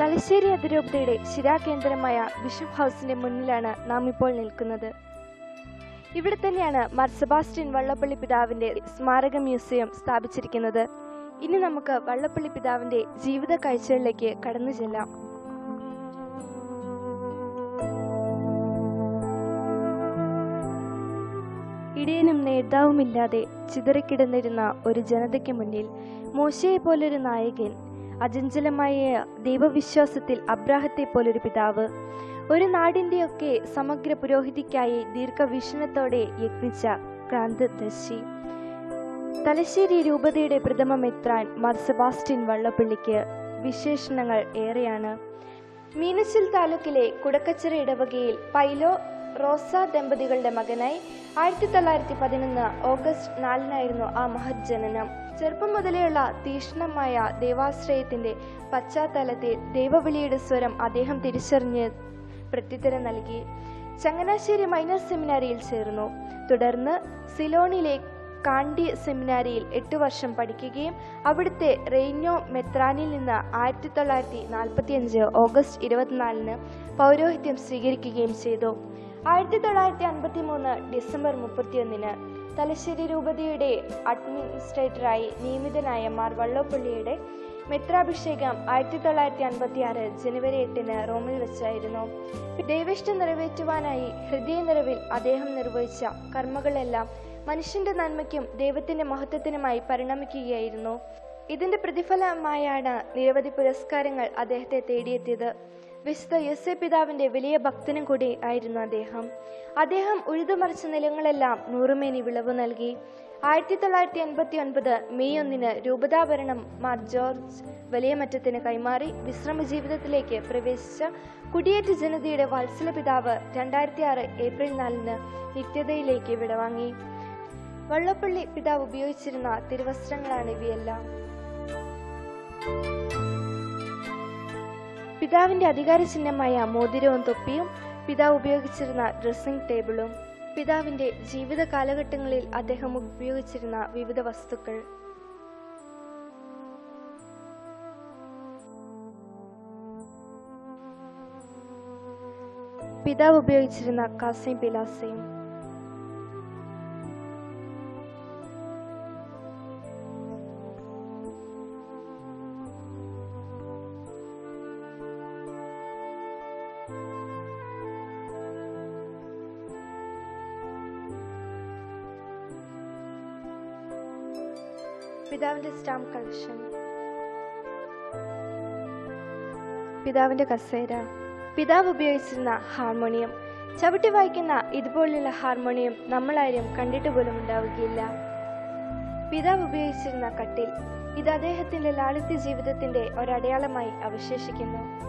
തലശ്ശേരി അതിരൂപതയുടെ ശിരാകേന്ദ്രമായ ബിഷപ്പ് ഹൗസിന്റെ മുന്നിലാണ് നാം ഇപ്പോൾ നിൽക്കുന്നത്. ഇവിടെ തന്നെയാണ് മാർ സെബാസ്റ്റ്യൻ വള്ളപ്പള്ളി പിതാവിന്റെ സ്മാരക മ്യൂസിയം സ്ഥാപിച്ചിരിക്കുന്നത്. ഇനി നമുക്ക് വള്ളപ്പള്ളി പിതാവിന്റെ ജീവിത കാഴ്ചകളിലേക്ക് കടന്നു ചെല്ലാം. ഇടയനും നേതാവുമില്ലാതെ ചിതറിക്കിടന്നിരുന്ന ഒരു ജനതയ്ക്ക് മുന്നിൽ മോശയെ പോലൊരു നായകൻ അചഞ്ചലമായ ദൈവവിശ്വാസത്തിൽ അബ്രാഹത്തെ പോലൊരു പിതാവ്. ഒരു നാടിന്റെയൊക്കെ സമഗ്ര പുരോഹിതിക്കായി ദീർഘവീക്ഷണത്തോടെ യത്നിച്ച ക്രാന്തദർശി. തലശ്ശേരി രൂപതയുടെ പ്രഥമ മെത്രാൻ മാർ വള്ളപ്പള്ളിക്ക് വിശേഷണങ്ങൾ ഏറെയാണ്. മീനച്ചിൽ താലൂക്കിലെ കുടക്കച്ചിറ ഇടവകയിൽ പൈലോ റോസ ദമ്പതികളുടെ മകനായി ആയിരത്തി തൊള്ളായിരത്തി പതിനൊന്ന് ഓഗസ്റ്റ് നാലിനായിരുന്നു ആ മഹത് ജനനം. ചെറുപ്പം മുതലെയുള്ള തീഷ്ണമായ ദേവാശ്രയത്തിന്റെ പശ്ചാത്തലത്തിൽ ദൈവവിളിയുടെ സ്വരം അദ്ദേഹം തിരിച്ചറിഞ്ഞ് പ്രത്യുത്തരം നൽകി. ചങ്ങനാശ്ശേരി മൈനർ സെമിനാരിയിൽ ചേർന്നു. തുടർന്ന് സിലോണിലെ കാണ്ടി സെമിനാരിയിൽ എട്ട് വർഷം പഠിക്കുകയും അവിടുത്തെ റെയ്നോ മെത്രാനിൽ നിന്ന് ആയിരത്തി തൊള്ളായിരത്തി നാൽപ്പത്തിയഞ്ച് ഓഗസ്റ്റ് ഇരുപത്തിനാലിന് പൗരോഹിത്യം സ്വീകരിക്കുകയും ചെയ്തു. ആയിരത്തി തൊള്ളായിരത്തി അൻപത്തി മൂന്ന് ഡിസംബർ മുപ്പത്തിയൊന്നിന് തലശ്ശേരി രൂപതയുടെ അഡ്മിനിസ്ട്രേറ്ററായി നിയമിതനായ മാർ വള്ളോപ്പള്ളിയുടെ മെത്രാഭിഷേകം ആയിരത്തി തൊള്ളായിരത്തി അൻപത്തി ആറ് ജനുവരി എട്ടിന് റോമിൽ വെച്ചായിരുന്നു. ദൈവിഷ്ടം നിറവേറ്റുവാനായി ഹൃദയ നിറവിൽ അദ്ദേഹം നിർവഹിച്ച കർമ്മങ്ങളെല്ലാം മനുഷ്യന്റെ നന്മയ്ക്കും ദൈവത്തിന്റെ മഹത്വത്തിനുമായി പരിണമിക്കുകയായിരുന്നു. ഇതിന്റെ പ്രതിഫലമായാണ് നിരവധി പുരസ്കാരങ്ങൾ അദ്ദേഹത്തെ തേടിയെത്തിയത്. വിശുദ്ധ യോസെ പിതാവിന്റെ വലിയ ഭക്തനും കൂടി ആയിരുന്നു അദ്ദേഹം. അദ്ദേഹം ഉഴുതുമറിച്ച നിലങ്ങളെല്ലാം നൂറുമേനി വിളവ് നൽകി. ആയിരത്തി തൊള്ളായിരത്തി എൺപത്തി ഒൻപത് മെയ് ഒന്നിന് രൂപതാഭരണം മാർ ജോർജ് വലിയമറ്റത്തിന് കൈമാറി വിശ്രമ ജീവിതത്തിലേക്ക് പ്രവേശിച്ച കുടിയേറ്റ ജനതയുടെ വത്സല പിതാവ് രണ്ടായിരത്തി ആറ് ഏപ്രിൽ നാലിന് നിത്യതയിലേക്ക് വിടവാങ്ങി. വള്ളപ്പള്ളി പിതാവ് ഉപയോഗിച്ചിരുന്ന തിരുവസ്ത്രങ്ങളാണ് ഇവയെല്ലാം. പിതാവിന്റെ അധികാര ചിഹ്നമായ മോതിരവും തൊപ്പിയും പിതാവ് ഉപയോഗിച്ചിരുന്ന ഡ്രസ്സിംഗ് ടേബിളും പിതാവിന്റെ ജീവിത കാലഘട്ടങ്ങളിൽ അദ്ദേഹം ഉപയോഗിച്ചിരുന്ന വിവിധ വസ്തുക്കൾ. പിതാവ് ഉപയോഗിച്ചിരുന്ന കാസയും പിലാസയും. പിതാവിന്റെ സ്റ്റാമ്പ് കളക്ഷൻ. പിതാവിന്റെ കസേര. പിതാവ് ഉപയോഗിച്ചിരുന്ന ഹാർമോണിയം. ചവിട്ടി വായിക്കുന്ന ഇതുപോലുള്ള ഹാർമോണിയം നമ്മളാരും കണ്ടിട്ട് പോലും ഉണ്ടാവുകയില്ല. പിതാവ് ഉപയോഗിച്ചിരുന്ന കട്ടിൽ ഇത് അദ്ദേഹത്തിന്റെ ലാളിത്യ ജീവിതത്തിന്റെ ഒരടയാളമായി അവശേഷിക്കുന്നു.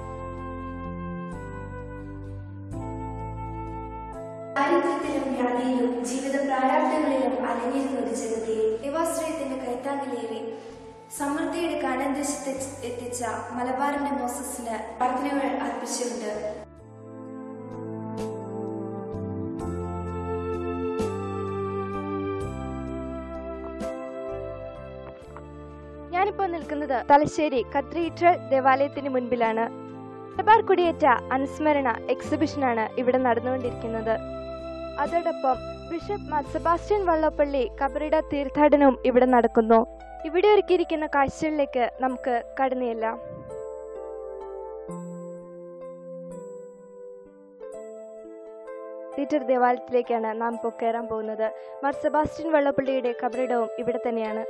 കൈത്താങ്ങിലേറി സമൃദ്ധിയുടെ കാനന്ദേശത്ത് എത്തിച്ച മലബാറിന്റെ മോസസിന് പ്രാർത്ഥനകൾ അർപ്പിച്ചുകൊണ്ട് ഞാനിപ്പോൾ നിൽക്കുന്നത് തലശ്ശേരി കത്രീഡ്രൽ ദേവാലയത്തിന് മുൻപിലാണ്. മലബാർ കുടിയേറ്റ അനുസ്മരണ എക്സിബിഷനാണ് ഇവിടെ നടന്നുകൊണ്ടിരിക്കുന്നത്. അതോടൊപ്പം ബിഷപ്പ് മത്സബാസ്റ്റ്യൻ വള്ളപ്പള്ളി കബറിട തീർത്ഥാടനവും ഇവിടെ നടക്കുന്നു. ഇവിടെ ഒരുക്കിയിരിക്കുന്ന കാഴ്ചകളിലേക്ക് നമുക്ക് കടന്നില്ല പീറ്റർ ദേവാലയത്തിലേക്കാണ് നാം ഇപ്പോൾ കയറാൻ പോകുന്നത്. മാർ സെബാസ്റ്റ്യൻ വള്ളപ്പള്ളിയുടെ കബറിടവും ഇവിടെ തന്നെയാണ്.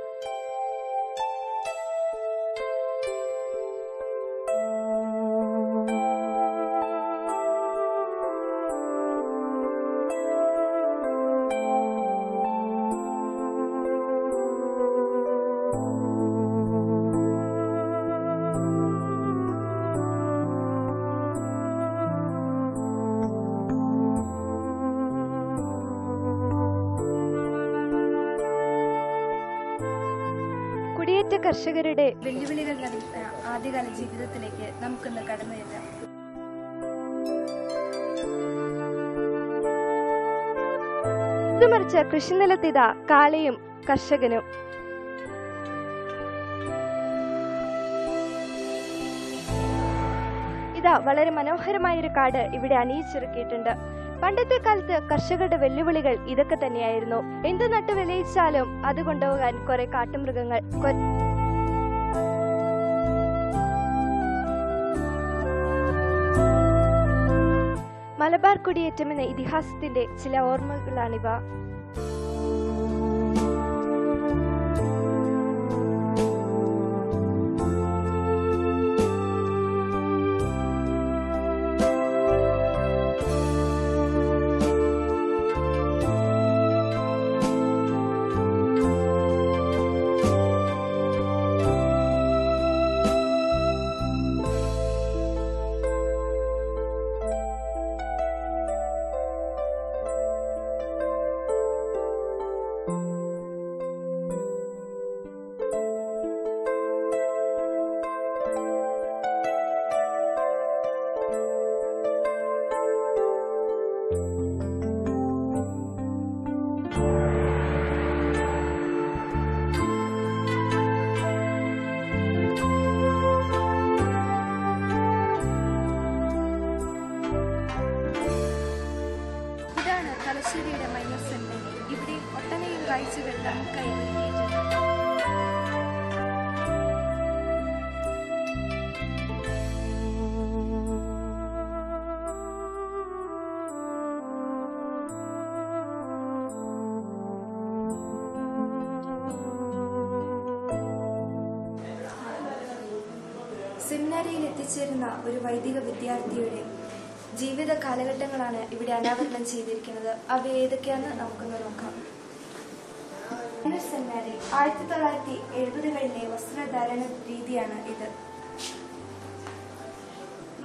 കർഷകരുടെ വെല്ലുവിളികൾ ആദ്യകാല ജീവിതത്തിലേക്ക് നമുക്കൊന്ന് കടന്നു ചെല്ലാം. മറിച്ച കൃഷിനിലത്തിത കാളയും കർഷകനും. ഇതാ വളരെ മനോഹരമായ ഒരു കാട് ഇവിടെ അണിയിച്ചിറക്കിയിട്ടുണ്ട്. പണ്ടത്തെ കാലത്ത് കർഷകരുടെ വെല്ലുവിളികൾ ഇതൊക്കെ തന്നെയായിരുന്നു. എന്ത് നട്ടു വിളയിച്ചാലും അത് കൊണ്ടുപോകാൻ കുറെ കാട്ടുമൃഗങ്ങൾ മലബാർ കുടിയേറ്റം എന്ന ഇതിഹാസത്തിന്റെ ചില ഓർമ്മകളാണിവ. സെമിനാരിയിൽ എത്തിച്ചേരുന്ന ഒരു വൈദിക വിദ്യാർത്ഥിയുടെ ജീവിത കാലഘട്ടങ്ങളാണ് ഇവിടെ അനാവരണം ചെയ്തിരിക്കുന്നത്. അവ ഏതൊക്കെയാന്ന് നമുക്കൊന്ന് നോക്കാം. സെമിനാരി ആയിരത്തി തൊള്ളായിരത്തി എഴുപതുകളിലെ വസ്ത്രധാരണ രീതിയാണ് ഇത്.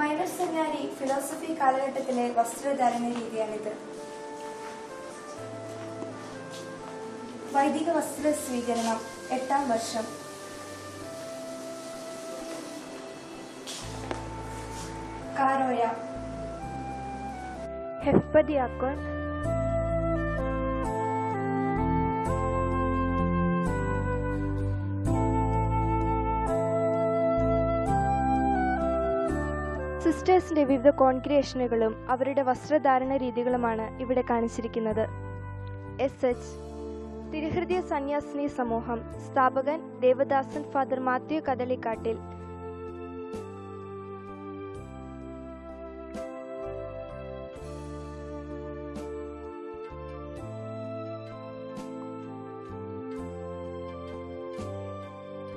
മൈനർ സെമിനാരി ഫിലോസഫി കാലഘട്ടത്തിലെ വസ്ത്രധാരണ രീതിയാണിത്. വൈദിക വസ്ത്ര സ്വീകരണം എട്ടാം വർഷം. ഹെഫ്പതിയാക്കോൻ സിസ്റ്റേഴ്സിന്റെ വിവിധ കോൺക്രിയേഷനുകളും അവരുടെ വസ്ത്രധാരണ രീതികളുമാണ് ഇവിടെ കാണിച്ചിരിക്കുന്നത്. എസ് എച്ച് തിരുഹൃദയ സന്യാസിനി സമൂഹം സ്ഥാപകൻ Devadasan father Mathew Kadalikkattil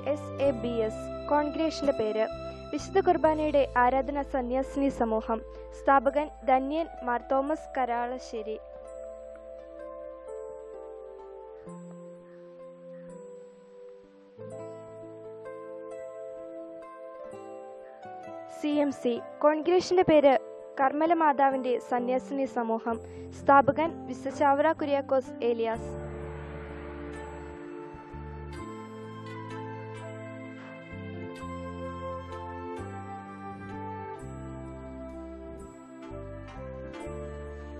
S A B S കോൺഗ്രേഷന്റെ പേര്. വിശുദ്ധ കുർബാനയുടെ ആരാധന സന്യാസിനി സമൂഹം. സ്ഥാപകൻ ധന്യൻ Mar Thomas Karalassery. C M C കോൺഗ്രേഷന്റെ പേര് കർമ്മല മാതാവിന്റെ സന്യാസിനി സമൂഹം. സ്ഥാപകൻ വിശ്വ Chavara Kuriakose Elias.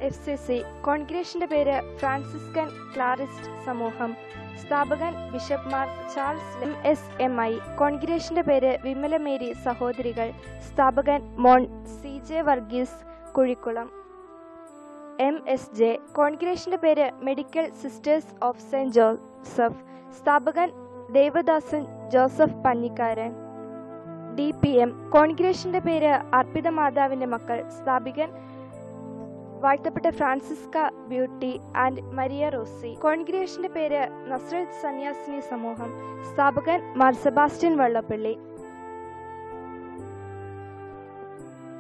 F C C. കോൺഗ്രേഷന്റെ പേര് ഫ്രാൻസിസ്കൻ ക്ലാറിസ്റ്റ് സമൂഹം. സ്ഥാപകൻ bishop Mar Charles M S M I. കോൺഗ്രേഷന്റെ പേര് വിമലമേരി സഹോദരികൾ. സ്ഥാപകൻ Mon C J Varghese Kuzhikkulam. M S J. കോൺഗ്രേഷന്റെ പേര് medical sisters of Saint Joseph. സ്ഥാപകൻ Devadasan Joseph Panjikaran D P M. കോൺഗ്രേഷന്റെ പേര് അർപ്പിത മാതാവിന്റെ മക്കൾ. സ്ഥാപികൻ വാഴ്ത്തപ്പെട്ട Francisca beauty and Maria Rossi. കോൺഗ്രേഷന്റെ പേര് നസ്രത്ത് സന്യാസിനി സമൂഹം. സ്ഥാപകൻ മാർ സെബാസ്റ്റ്യൻ വള്ളപ്പള്ളി.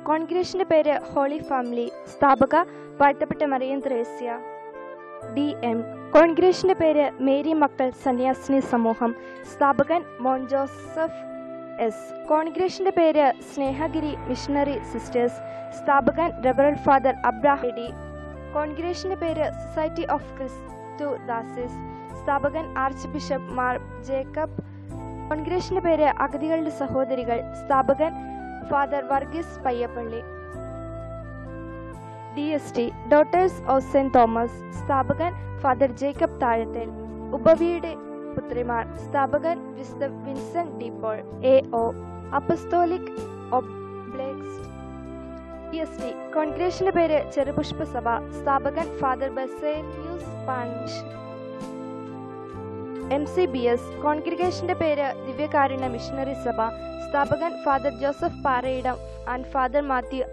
കോൺഗ്രേഷന്റെ പേര് ഹോളി ഫാമിലി. സ്ഥാപക വാഴ്ത്തപ്പെട്ട മറിയം ത്രേസ്യ. D M. കോൺഗ്രേഷന്റെ പേര് മേരി മക്കൾ സന്യാസിനി സമൂഹം. സ്ഥാപകൻ മോൺ ജോസഫ് എസ്. കോൺഗ്രേഷന്റെ പേര് സ്നേഹഗിരി മിഷണറി സിസ്റ്റേഴ്സ്. സ്ഥാപകൻ റബറൽ ഫാദർ അബ്രാഹിഡി കോൺഗ്രേഷന്റെ പേര് സൊസൈറ്റി ഓഫ് ക്രിസ്തു ദാസിസ്. സ്ഥാപകൻ ആർച്ച് ബിഷപ്പ് മാർ ജേക്കബ്. കോൺഗ്രേഷന്റെ പേര് അഗതികളുടെ സഹോദരികൾ. സ്ഥാപകൻ father Varghese Payyappilly. D S T daughters of Saint Thomas. സ്ഥാപകൻ ഫാദർ ജേക്കബ് താഴത്തേൽ. ഉപവിയുടെ പുത്രിമാർ. സ്ഥാപകൻ Vincent de Paul A O apostolic oblates. S T കോൺഗ്രേഷന്റെ പേര് സ്ഥാപകൻ father Baselios പാൻഷ് M C B S. കോൺഗ്രിഗേഷന്റെ പേര് ദിവ്യകാരുണ്യ മിഷണറി സഭ. സ്ഥാപകൻ father Joseph Parayidam and father Mathew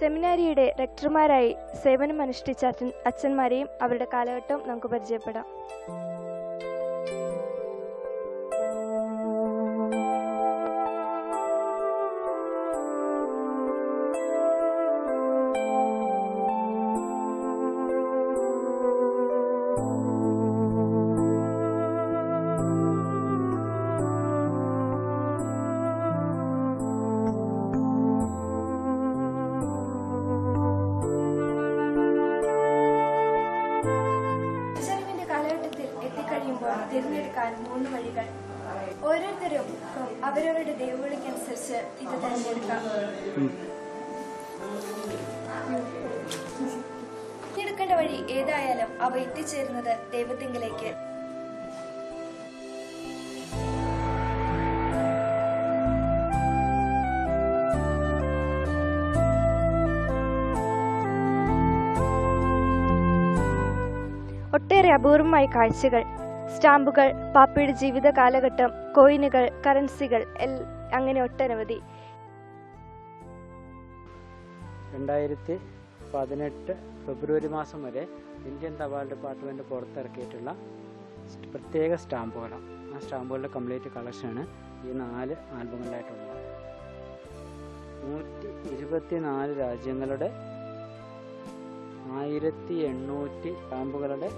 സെമിനാരിയുടെ റെക്ടർമാരായി സേവനമനുഷ്ഠിച്ച അച്ഛന്മാരെയും അവരുടെ കാലഘട്ടവും നമുക്ക് പരിചയപ്പെടാം. ദൈവവിളിക്കനുസരിച്ച് ഇത് തിരഞ്ഞെടുക്കാം വഴി ഏതായാലും അവ എത്തിച്ചേരുന്നത് ദൈവത്തിങ്കിലേക്ക്. ഒട്ടേറെ അപൂർവമായ കാഴ്ചകൾ സ്റ്റാമ്പുകൾ പാപ്പയുടെ ജീവിത കാലഘട്ടം കോയിനുകൾ കറൻസികൾ എൽ അങ്ങനെ ഒട്ടനവധി. രണ്ടായിരത്തി പതിനെട്ട് ഫെബ്രുവരി മാസം വരെ ഇന്ത്യൻ തപാൽ ഡിപ്പാർട്ട്മെന്റ് പുറത്തിറക്കിയിട്ടുള്ള പ്രത്യേക സ്റ്റാമ്പുകളാണ്. ആ സ്റ്റാമ്പുകളുടെ കംപ്ലീറ്റ് കളക്ഷനാണ് ഈ നാല് ആൽബങ്ങളിലായിട്ടുള്ളത്. നൂറ്റി ഇരുപത്തി നാല് രാജ്യങ്ങളുടെ ആയിരത്തി എണ്ണൂറ്റി സ്റ്റാമ്പുകളുടെ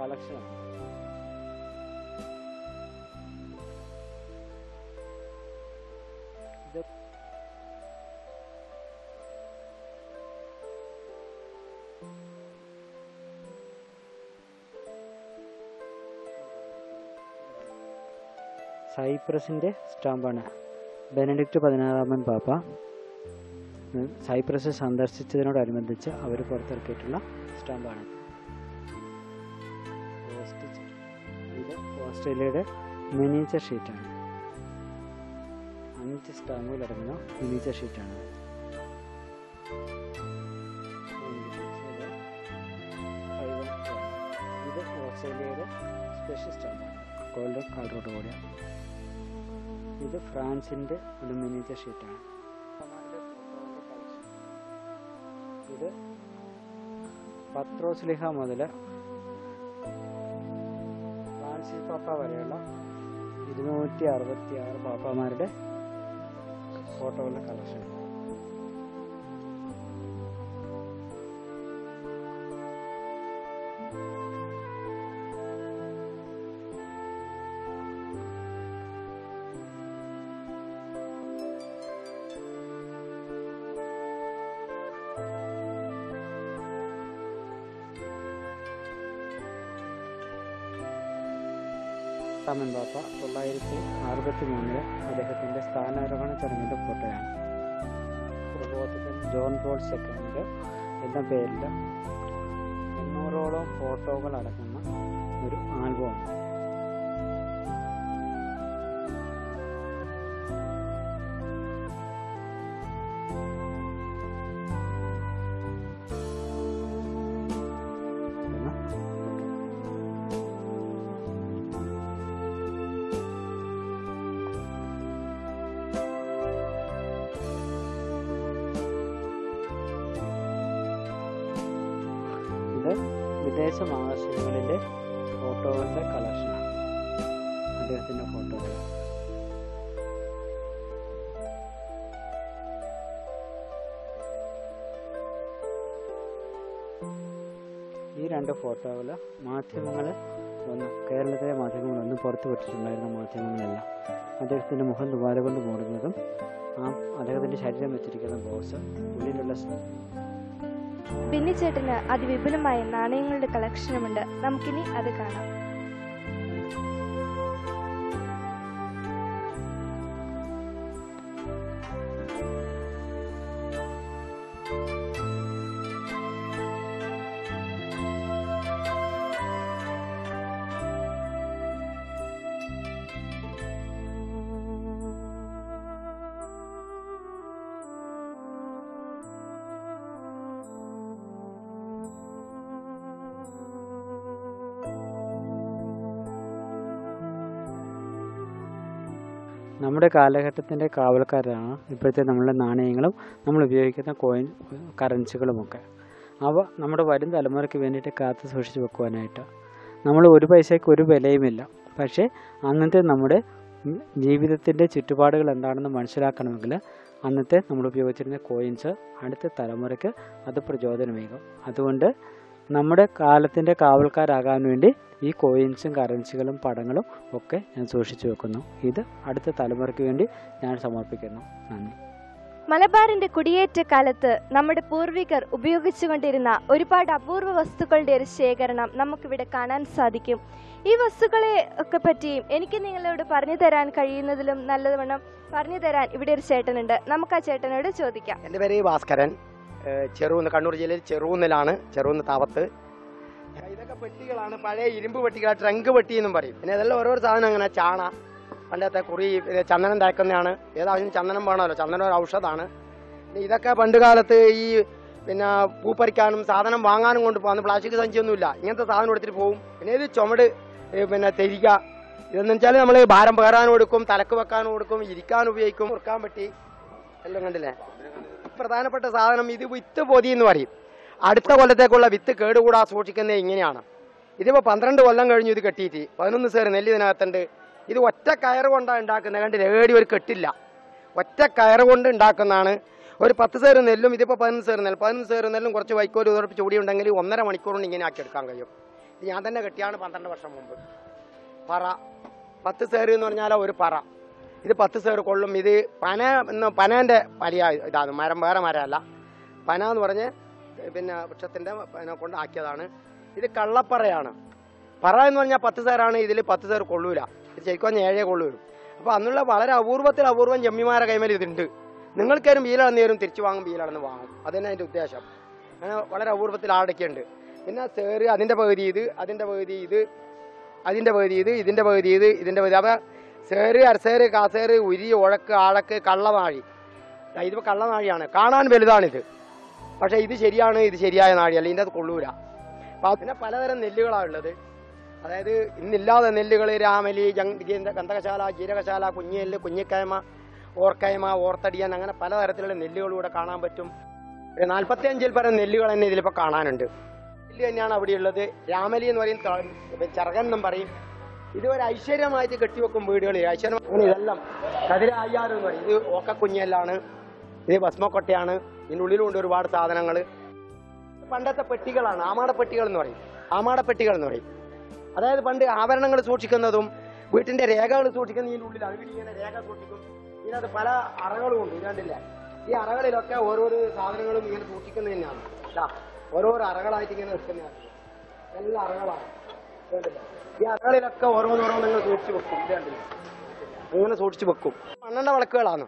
കളക്ഷനാണ്. സൈപ്രസിന്റെ സ്റ്റാമ്പാണ്. ബെനഡിക്റ്റ് പതിനാറാമൻ പാപ്പ. സൈപ്രസ് സന്ദർശിച്ചതിനോടനുബന്ധിച്ച് അവർ പുറത്തിറക്കിയിട്ടുള്ള സ്റ്റാമ്പാണ്. ഇത് ഓസ്ട്രേലിയയുടെ മിനിയേച്ചർ ഷീറ്റാണ്. അഞ്ച് സ്റ്റാമ്പുകളടങ്ങുന്ന മിനിയേച്ചർ ഷീറ്റാണ്. ഇത് ഓസ്ട്രേലിയയുടെ സ്പെഷ്യൽ സ്റ്റാമ്പാണ്. ഗോൾഡൻ കളറോട് കൂടിയ ഇത് ഫ്രാൻസിന്റെ അലുമിനിയത്തെ ഷീറ്റാണ് ഇത് പത്രോസ്ലിഹ മുതൽ ഫ്രാൻസിസ് പാപ്പ വരെയുള്ള ഇരുന്നൂറ്റി അറുപത്തി ആറ് പാപ്പമാരുടെ ഫോട്ടോകളുടെ കളക്ഷൻ തൊള്ളായിരത്തി അറുപത്തി മൂന്നിൽ അദ്ദേഹത്തിന്റെ സ്ഥാനാരോഹണ ചടങ്ങിന്റെ ഫോട്ടോയാണ്. പ്രബോധകൻ ജോൺ പോൾ സെക്കൻഡ് എന്ന പേരിൽ എണ്ണൂറോളം ഫോട്ടോകൾ അടങ്ങുന്ന ഒരു ആൽബമാണ്. അദ്ദേഹത്തിന്റെ ഫോട്ടോകൾ ഈ രണ്ട് ഫോട്ടോകൾ മാധ്യമങ്ങൾ ഒന്ന് കേരളത്തിലെ മാധ്യമങ്ങളൊന്നും പുറത്തു വിട്ടിട്ടുണ്ടായിരുന്ന മാധ്യമങ്ങളെല്ലാം അദ്ദേഹത്തിന്റെ മുഖം ദുബാര കൊണ്ട് മൂടുന്നതും ആ അദ്ദേഹത്തിന്റെ ശരീരം വെച്ചിരിക്കുന്ന ബോക്സ് ഉള്ളിലുള്ള പിന്നെ ബിന്നിച്ചേട്ടന് അതിവിപുലമായ നാണയങ്ങളുടെ കളക്ഷനുമുണ്ട്. നമുക്കിനി അത് കാണാം. നമ്മുടെ കാലഘട്ടത്തിന്റെ കാവൽക്കാരാണ് ഇപ്പോഴത്തെ നമ്മളുടെ നാണയങ്ങളും നമ്മൾ ഉപയോഗിക്കുന്ന കോയിൻ കറൻസികളുമൊക്കെ അവ നമ്മുടെ വരും തലമുറയ്ക്ക് വേണ്ടിയിട്ട് കാത്തു സൂക്ഷിച്ച് വെക്കുവാനായിട്ട്. നമ്മൾ ഒരു പൈസയ്ക്ക് ഒരു വിലയുമില്ല. പക്ഷേ അന്നത്തെ നമ്മുടെ ജീവിതത്തിന്റെ ചുറ്റുപാടുകൾ എന്താണെന്ന് മനസ്സിലാക്കണമെങ്കിൽ അന്നത്തെ നമ്മൾ ഉപയോഗിച്ചിരുന്ന കോയിൻസ് അടുത്ത തലമുറയ്ക്ക് അത് പ്രചോദനമേകും. അതുകൊണ്ട് നമ്മുടെ കാലത്തിന്റെ കാവൽക്കാരാകാൻ വേണ്ടി ഈ കോയിൻസും കറൻസികളും പടങ്ങളും ഒക്കെ ഞാൻ സൂക്ഷിച്ചു വെക്കുന്നു. ഇത് അടുത്ത തലമുറയ്ക്ക് വേണ്ടി ഞാൻ സമർപ്പിക്കുന്നു. നന്ദി. മലബാറിന്റെ കുടിയേറ്റ കാലത്ത് നമ്മുടെ പൂർവികർ ഉപയോഗിച്ചുകൊണ്ടിരുന്ന ഒരുപാട് അപൂർവ വസ്തുക്കളുടെ ഒരു ശേഖരണം നമുക്കിവിടെ കാണാൻ സാധിക്കും. ഈ വസ്തുക്കളെ ഒക്കെ പറ്റിയും എനിക്ക് നിങ്ങളോട് പറഞ്ഞു തരാൻ കഴിയുന്നതിലും നല്ലതുവണ്ണം പറഞ്ഞു തരാൻ ഇവിടെ ഒരു ചേട്ടനുണ്ട്. നമുക്ക് ആ ചേട്ടനോട് ചോദിക്കാം. എന്റെ പേര് ഭാസ്കരൻ. ചെറുന്ന് കണ്ണൂർ ജില്ലയിൽ ചെറുന്നിലാണ് ചെറുന്ന് താവത്ത്. ഇതൊക്കെ പെട്ടികളാണ് പഴയ ഇരുമ്പ് പെട്ടികൾ ട്രങ്ക് പെട്ടി എന്നും പറയും. പിന്നെ ഇതെല്ലാം ഓരോ സാധനം അങ്ങനെ ചാണ പണ്ടത്തെ കുറി ചന്ദനം തേക്കുന്നതാണ്. ഏതാവശ്യം ചന്ദനം വേണമല്ലോ ചന്ദനം ഒരു ഔഷധമാണ്. ഇതൊക്കെ പണ്ട് കാലത്ത് ഈ പിന്നെ പൂ പറിക്കാനും സാധനം വാങ്ങാനും കൊണ്ട് പോകാൻ പ്ലാസ്റ്റിക് സഞ്ചിയൊന്നുമില്ല. ഇങ്ങനത്തെ സാധനം എടുത്തിട്ട് പോകും പിന്നെ ഇത് ചുമട് പിന്നെ തെരിക. ഇതെന്ന് വെച്ചാൽ നമ്മൾ ഭാരം പകരാനും കൊടുക്കും തലക്ക് വെക്കാനും കൊടുക്കും ഇരിക്കാൻ ഉപയോഗിക്കും കൊടുക്കാൻ പറ്റി എല്ലാം കണ്ടില്ലേ? പ്രധാനപ്പെട്ട സാധനം ഇത് വിത്ത് പൊതി എന്ന് പറയും. അടുത്ത കൊല്ലത്തേക്കുള്ള വിത്ത് കേടുകൂടാ സൂക്ഷിക്കുന്നത് ഇങ്ങനെയാണ്. ഇതിപ്പോ പന്ത്രണ്ട് കൊല്ലം കഴിഞ്ഞു ഇത് കെട്ടിയിട്ട്. പതിനൊന്ന് സേർ നെല്ല് ഇതിനകത്തുണ്ട്. ഇത് ഒറ്റ കയറ് കൊണ്ടാണ് ഉണ്ടാക്കുന്നത്. കണ്ടില്ല? ഏടി ഒരു കെട്ടില്ല. ഒറ്റ കയറ് കൊണ്ട് ഉണ്ടാക്കുന്നതാണ്. ഒരു പത്ത് സേർ നെല്ലും ഇതിപ്പോ പതിനൊന്ന് സേർ നെല്ല്. പതിനൊന്ന് സേർ നെല്ലും കുറച്ച് വൈക്കോൽ ഉറപ്പിച്ച് കൂടി ഉണ്ടെങ്കിൽ ഒന്നര മണിക്കൂർ കൊണ്ട് ഇങ്ങനെ ആക്കി എടുക്കാൻ കഴിയും. ഇത് ഞാൻ തന്നെ കെട്ടിയാണ് പന്ത്രണ്ട് വർഷം മുമ്പ്. പറ. പത്ത് സേർ എന്ന് പറഞ്ഞാൽ ഒരു പറ. ഇത് പത്ത് സേർ കൊള്ളും. ഇത് പന എന്ന പനേന്റെ വലിയ ഇതാണ്. മരം വേറെ മരമല്ല. പന എന്ന് പറഞ്ഞ് പിന്നെ വൃക്ഷത്തിന്റെ പന കൊണ്ട് ആക്കിയതാണ്. ഇത് കള്ളപ്പറയാണ്. പറ എന്ന് പറഞ്ഞാൽ പത്ത് സേറാണ് ഇതിൽ പത്ത് സേർ കൊള്ളൂല. ശരിക്കും ഏഴേ കൊള്ളൂരും അപ്പോൾ അന്നുള്ള വളരെ അപൂർവത്തിൽ അപൂർവം ജമ്മിമാരെ കൈമേൽ ഇതുണ്ട്. നിങ്ങൾക്കാരും ബീലാണെന്ന് തരും തിരിച്ചു വാങ്ങും ബീലടന്ന് വാങ്ങും. അത് തന്നെ അതിന്റെ ഉദ്ദേശം. അങ്ങനെ വളരെ അപൂർവത്തിൽ ആടൊക്കെയുണ്ട്. പിന്നെ സേറ് അതിന്റെ പകുതി ഇത് അതിന്റെ പകുതി ഇത് അതിന്റെ പകുതി ഇത് ഇതിന്റെ പകുതി ഇത് ഇതിന്റെ പകുതി. അപ്പോൾ സേറ് അരസേറ് കാസേറ് ഉരി ഉഴക്ക് ആഴക്ക് കള്ളമാഴി ഇതിപ്പോ ഇതിപ്പോൾ കള്ളനാഴിയാണ്. കാണാൻ വലുതാണിത്. പക്ഷേ ഇത് ശരിയാണ് ഇത് ശരിയായ നാഴിയല്ല ഇതിന്റെ അത് കൊള്ളൂല. അപ്പം അതിനെ പലതരം നെല്ലുകളാണ് ഉള്ളത്. അതായത് ഇന്നില്ലാതെ നെല്ലുകൾ രാമലി ഗന്ധകശാല ജീരകശാല കുഞ്ഞിനെല്ല് കുഞ്ഞിക്കയമ ഓർക്കയമ ഓർത്തടിയൻ അങ്ങനെ പലതരത്തിലുള്ള നെല്ലുകളൂടെ കാണാൻ പറ്റും. ഒരു നാൽപ്പത്തി അഞ്ചിൽ പരം നെല്ലുകൾ തന്നെ ഇതിലിപ്പോൾ കാണാനുണ്ട്. നെല്ല് തന്നെയാണ് അവിടെ ഉള്ളത്. രാമലി എന്ന് പറയും ത- എന്നും പറയും. ഇത് ഒരു ഐശ്വര്യമായിട്ട് കെട്ടിവെക്കും വീടുകളിൽ. ഐശ്വര്യം ഇതെല്ലാം കതിരായ്യാറ് എന്ന് പറയും. ഇത് ഓക്കക്കുഞ്ഞെല്ലാണ്. ഇത് ഭസ്മക്കൊട്ടയാണ്. ഇതിന്റെ ഉള്ളിലുണ്ട് ഒരുപാട് സാധനങ്ങൾ പണ്ടത്തെ പെട്ടികളാണ്. ആമാട പെട്ടികൾ എന്ന് പറയും. ആമാട പെട്ടികൾ എന്ന് പറയും. അതായത് പണ്ട് ആഭരണങ്ങൾ സൂക്ഷിക്കുന്നതും വീട്ടിന്റെ രേഖകൾ സൂക്ഷിക്കുന്നതിന്റെ ഉള്ളിൽ അവിടെ ഇങ്ങനെ രേഖ സൂക്ഷിക്കും. ഇതിനകത്ത് പല അറകളും ഉണ്ട്. ഇത് ഈ അറകളിലൊക്കെ ഓരോരോ സാധനങ്ങളും ഇങ്ങനെ സൂക്ഷിക്കുന്നത് തന്നെയാണ്. ഓരോരോ അറകളായിട്ട് ഇങ്ങനെ വെക്കുന്നതാണ് എല്ലാ അറകളാണ്. ഈ അറകളിലൊക്കെ ഓരോന്നോരോ നിങ്ങൾ സൂക്ഷിച്ച് വെക്കും. ഇത് കണ്ടില്ലേ അങ്ങനെ സൂക്ഷിച്ച് വെക്കും. പന്ത്രണ്ട് വിളക്കുകളാണ്.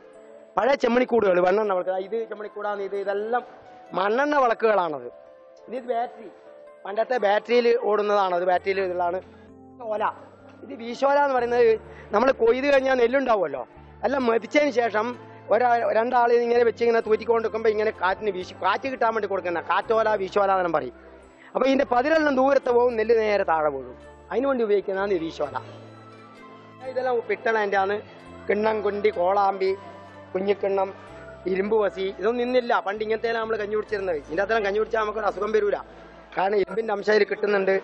പഴയ ചെമ്മണിക്കൂടുകൾ മണ്ണെണ്ണ വിളക്ക് ഇത് ചെമ്മണിക്കൂടാണ് ഇത് ഇതെല്ലാം മണ്ണെണ്ണ വിളക്കുകളാണത്. ഇത് ബാറ്ററി. പണ്ടത്തെ ബാറ്ററിയിൽ ഓടുന്നതാണ് അത് ബാറ്ററിയിൽ ഇതുള്ളതാണ് ഓല. ഇത് വീശോല എന്ന് പറയുന്നത് നമ്മൾ കൊയ്ത് കഴിഞ്ഞാൽ നെല്ലുണ്ടാവുമല്ലോ. എല്ലാം മെതിച്ചതിന് ശേഷം ഒരാ രണ്ടാൾ ഇങ്ങനെ വെച്ച് ഇങ്ങനെ തൂറ്റിക്കൊണ്ട് നിൽക്കുമ്പോൾ ഇങ്ങനെ കാറ്റിന് വീശി കാറ്റ് കിട്ടാൻ വേണ്ടി കൊടുക്കുന്ന കാറ്റോല വീശോല എന്നും പറയും. അപ്പോൾ ഇതിന്റെ പതിനെണ്ണം ദൂരത്ത് പോകും നെല്ല് നേരെ താഴെ വീഴും. അതിനുവേണ്ടി ഉപയോഗിക്കുന്നതാണ് ഈ വീശോല. ഇതെല്ലാം പിട്ടളേന്റെ ആണ് കിണ്ണം കുണ്ടി കോളാമ്പി കുഞ്ഞിക്കിണ്ണം ഇരുമ്പ് വസി ഇതൊന്നും ഇന്നില്ല പണ്ട് ഇങ്ങനത്തെ നമ്മൾ കഞ്ഞി കുടിച്ചിരുന്നത്. ഇതിന്റെ അത്തരം കഞ്ഞി കുടിച്ചാൽ നമുക്കൊരു അസുഖം വരൂല. കാരണം ഇരുമ്പിന്റെ അംശം അതിൽ കിട്ടുന്നുണ്ട്.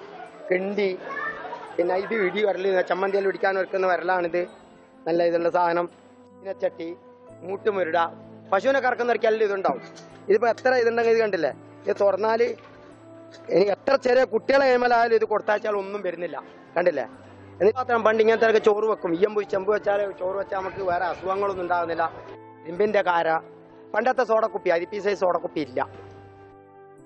കിണ്ടി പിന്നെ ഇത് ഇടി വരൽ ചമ്മന്തിയിൽ ഇടിക്കാൻ ഒരുക്കുന്ന വരലാണിത്. നല്ല ഇതുള്ള സാധനം. ചട്ടി മൂട്ടുമുരുട. പശുവിനെ കറക്കുന്നവർക്ക് എല്ലാം ഇതുണ്ടാവും. ഇതിപ്പോ എത്ര ഇതുണ്ടെങ്കിൽ ഇത് കണ്ടില്ലേ? ഇത് തുറന്നാൽ ഇനി എത്ര ചെറിയ കുട്ടികളെ ഏമലായാലും ഇത് കൊടുത്താച്ചാൽ ഒന്നും വരുന്നില്ല. കണ്ടില്ലേ? മാത്രം പണ്ട് ഇങ്ങനത്തെ ചോറ് വെക്കും. ഇയ്യമ്പ് ചെമ്പ് വെച്ചാൽ ചോറ് വെച്ചാൽ നമുക്ക് വേറെ അസുഖങ്ങളൊന്നും ഉണ്ടാകുന്നില്ല. ഇരുമ്പിന്റെ കാര. പണ്ടത്തെ സോഡക്കുപ്പി അരിപ്പി സൈസ് സോഡക്കുപ്പി ഇല്ല.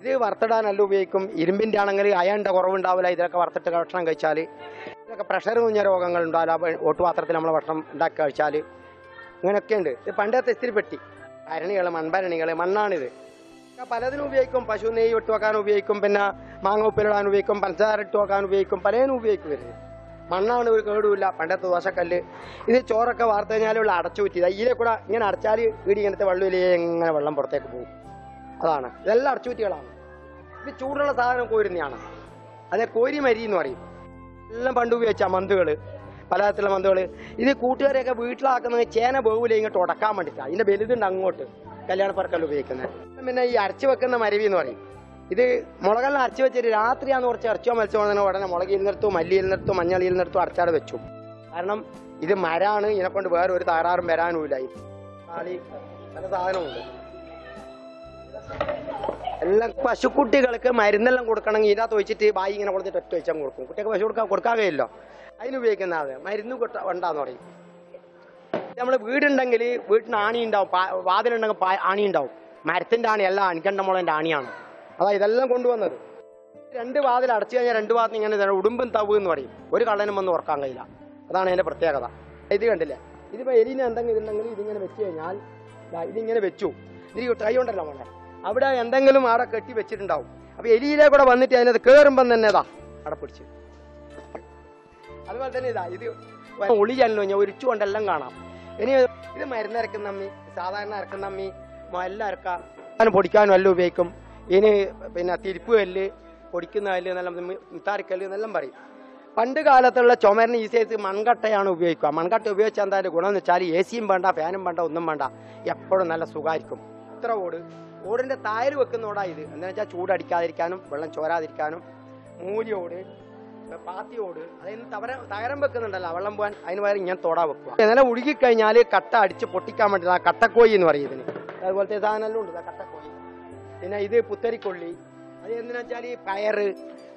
ഇത് വറുത്തിടാനല്ല ഉപയോഗിക്കും. ഇരുമ്പിന്റെ ആണെങ്കിൽ അയാളുടെ കുറവുണ്ടാവില്ല. ഇതിലൊക്കെ വറുത്തിട്ട് ഭക്ഷണം കഴിച്ചാൽ. ഇതൊക്കെ പ്രഷർ കുഞ്ഞ രോഗങ്ങൾ ഉണ്ടാവില്ല. ഓട്ടുപാത്രത്തിൽ നമ്മൾ ഭക്ഷണം ഉണ്ടാക്കി കഴിച്ചാൽ. അങ്ങനെയൊക്കെയുണ്ട് ഇത് പണ്ടത്തെ ഇസ്തിരി പെട്ടി. അരണികൾ മൺഭരണികൾ മണ്ണാണിത്. പലതിനും ഉപയോഗിക്കും. പശു നെയ്യ് ഇട്ട് വെക്കാൻ ഉപയോഗിക്കും. പിന്നെ മാങ്ങ ഉപ്പിലിടാൻ ഉപയോഗിക്കും. പഞ്ചസാര ഇട്ട് വെക്കാൻ ഉപയോഗിക്കും. പലതിനും ഉപയോഗിക്കും വരുന്നത് മണ്ണാണ് ഒരു കേടുമില്ല. പണ്ടത്തെ ദോശക്കല്ല്. ഇത് ചോറൊക്കെ വാർത്ത് കഴിഞ്ഞാലുള്ള അടച്ചുപറ്റി ഇതിലെ കൂടെ ഇങ്ങനെ അടച്ചാൽ വീട് ഇങ്ങനത്തെ വെള്ളമില്ലേ ഇങ്ങനെ വെള്ളം പുറത്തേക്ക് പോകും. അതാണ്. ഇതെല്ലാം അടച്ചുപറ്റികളാണ്. ഇത് ചൂടുള്ള സാധനം കോരുന്നതാണ് അതെ കോരി മരി എന്ന് പറയും. എല്ലാം പണ്ട് ഉപയോഗിച്ച മന്തുകൾ പലതരത്തിലുള്ള മന്തുകൾ ഇത് കൂട്ടുകാരെയൊക്കെ വീട്ടിലാക്കുന്നത് ചേന ബഹുവിലെ ഇങ്ങോട്ട് ഉടക്കാൻ വേണ്ടിയിട്ടാണ് ഇതിന്റെ വലുതുണ്ട് അങ്ങോട്ട്. കല്യാണപ്പറക്കല്ല ഉപയോഗിക്കുന്നത്. പിന്നെ ഈ അരച്ചു വെക്കുന്ന മരവി എന്ന് പറയും. ഇത് മുളകെല്ലാം അരച്ചു വെച്ചിട്ട് രാത്രിയാന്ന് കുറച്ച് ഇറച്ചിയോ മത്സ്യമോ തന്നെ ഉടനെ മുളകിൽ നിർത്തു മല്ലിയിൽ നിർത്തു മഞ്ഞളിയിൽ നിർത്തു അടച്ചാട് വെച്ചു. കാരണം ഇത് മരാണ് ഇതിനെക്കൊണ്ട് വേറെ ഒരു തകരാറും വരാനുമില്ല. ഈ സാധനമുണ്ട്. എല്ലാം പശുക്കുട്ടികൾക്ക് മരുന്നെല്ലാം കൊടുക്കണമെങ്കിൽ ഇതിനകത്ത് വെച്ചിട്ട് ബായി ഇങ്ങനെ കൊടുത്തിട്ട് ഒറ്റ വെച്ചാൽ കൊടുക്കും. കുട്ടികൾക്ക് പശു കൊടുക്കാൻ കൊടുക്കാകയില്ലോ. അതിന് ഉപയോഗിക്കുന്ന അത് മരുന്ന് കൊട്ട ഉണ്ടാന്ന് പറയും. നമ്മൾ വീടുണ്ടെങ്കിൽ വീട്ടിന് ആണി ഉണ്ടാവും വാതിലുണ്ടെങ്കിൽ ആണി ഉണ്ടാവും മരത്തിന്റെ ആണി അല്ല അണിക്കണ്ട ആണിയാണ്. അതാ ഇതെല്ലാം കൊണ്ടുവന്നത്. രണ്ട് വാതിൽ അടച്ചു കഴിഞ്ഞാൽ രണ്ട് വാതിൽ ഇങ്ങനെ തന്നെ ഉടുമ്പും തവ് എന്ന് പറയും. ഒരു കള്ളനും വന്ന് ഉറക്കാൻ കഴിയില്ല. അതാണ് അതിന്റെ പ്രത്യേകത. ഇത് കണ്ടില്ലേ? ഇതിപ്പോ എലിന് എന്തെങ്കിലും ഇരുന്നെങ്കിൽ ഇതിങ്ങനെ വെച്ച് കഴിഞ്ഞാൽ ഇതിങ്ങനെ വെച്ചു. ഇതിരി ട്രൈ കൊണ്ടല്ല വേണ്ട അവിടെ എന്തെങ്കിലും അവിടെ കെട്ടി വെച്ചിട്ടുണ്ടാവും. അപ്പൊ എലിയിലെ കൂടെ വന്നിട്ട് അതിനകത്ത് കേറുമ്പം തന്നെ ഇതാ അവിടെ പിടിച്ച്. അതുപോലെ തന്നെ ഇതാ ഇത് ഒളി ചെല്ലോ ഞാൻ ഒരിച്ചു കൊണ്ടെല്ലാം കാണാം. ഇനി ഇത് മരുന്നരക്കുന്ന അമ്മി സാധാരണ അരക്കുന്ന അമ്മി എല്ലാം അരക്കാൻ പൊടിക്കാനും എല്ലാം ഉപയോഗിക്കും. ഇനി പിന്നെ തിരിപ്പ് കല്ല് പൊടിക്കുന്ന കല്ല് എന്നെല്ലാം എന്നെല്ലാം പറയും. പണ്ട് കാലത്തുള്ള ചുമരിന് ഈ സൈസ് മൺകട്ടയാണ് ഉപയോഗിക്കുക. മൺകട്ട ഉപയോഗിച്ചാൽ എന്താ ഗുണം എന്ന് വെച്ചാൽ എ സിയും വേണ്ട ഫാനും വേണ്ട ഒന്നും വേണ്ട. എപ്പോഴും നല്ല സുഖമായിരിക്കും. ഇത്ര ഓട്. ഓടിന്റെ തായര് വെക്കുന്ന ഓടാ ഇത്. എന്താണെന്ന് വെച്ചാൽ ചൂടടിക്കാതിരിക്കാനും വെള്ളം ചോരാതിരിക്കാനും മൂലിയോട് പാത്തിയോട് അതിന് തവര തകരം വെക്കുന്നുണ്ടല്ലോ. വെള്ളം പോകാൻ അതിന് പകരം ഇങ്ങനെ തോടാ വെക്കുക. ഇന്നലെ ഉഴുകിക്കഴിഞ്ഞാൽ കട്ട അടിച്ച് പൊട്ടിക്കാൻ വേണ്ടി ആ കട്ടക്കോയി എന്ന് പറയും ഇതിന്. അതുപോലത്തെ സാധനം ഉണ്ട്. കട്ടക്കോയി പിന്നെ ഇത് പുത്തരിക്കൊള്ളി. അത് എന്തിനാ വെച്ചാൽ ഈ പയറ്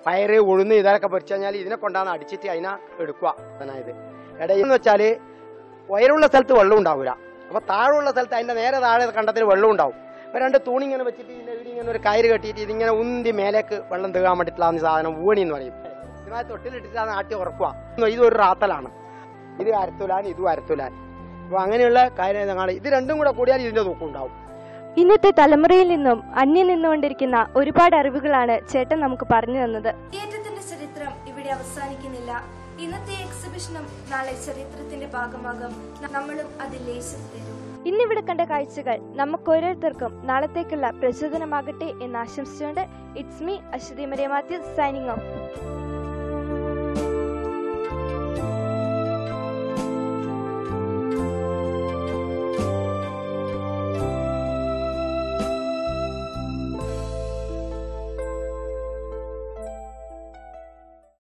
പയറ് ഉഴുന്ന് ഇതൊക്കെ പൊരിച്ചു കഴിഞ്ഞാൽ ഇതിനെ കൊണ്ടാണ് അടിച്ചിട്ട് അതിനെ എടുക്കുക അതായത് ഇടയെന്ന് വെച്ചാൽ ഉയരമുള്ള സ്ഥലത്ത് വെള്ളം ഉണ്ടാവില്ല അപ്പൊ താഴെയുള്ള സ്ഥലത്ത് അതിന്റെ നേരെ താഴെ കണ്ടത്തിൽ വെള്ളം ഉണ്ടാവും. അപ്പൊ രണ്ട് തൂണി ഇങ്ങനെ വെച്ചിട്ട് ഇതിന്റെ വീട് ഇങ്ങനെ ഒരു കയറ് കെട്ടിയിട്ട് ഇതിങ്ങനെ ഉന്തി മേലേക്ക് വെള്ളം തീകാൻ വേണ്ടിയിട്ടുള്ള സാധനം ഊണി എന്ന് പറയും. ഇതുമായി തൊട്ടിലിട്ടിട്ടാണ് ആട്ടി ഉറക്കുക ഇതൊരു റാത്തലാണ്. ഇത് അരത്തുലാൻ ഇതും അരത്തുലാൻ. അപ്പൊ അങ്ങനെയുള്ള കാര്യങ്ങൾ ഇത് രണ്ടും കൂടെ കൂടിയാൽ ഇതിന്റെ തൂക്കം ഉണ്ടാവും. ഇന്നത്തെ തലമുറയിൽ നിന്നും അന്യം നിന്നുകൊണ്ടിരിക്കുന്ന ഒരുപാട് അറിവുകളാണ് ചേട്ടൻ നമുക്ക് പറഞ്ഞു തന്നത്. തിയേറ്ററിന്റെ ചരിത്രം ഇവിടെ അവസാനിക്കുന്നില്ല. ഇന്നത്തെ എക്സിബിഷനും നാളെ ചരിത്രത്തിന്റെ ഭാഗമാകും. നമ്മളും അതിൽ ലേശം തരും. ഇന്നിവിടെ കണ്ട കാഴ്ചകൾ നമുക്ക് ഓരോരുത്തർക്കും നാളത്തേക്കുള്ള പ്രചോദനമാകട്ടെ എന്ന് ആശംസിച്ചുകൊണ്ട് it's me Aswathi Maria Mathew signing off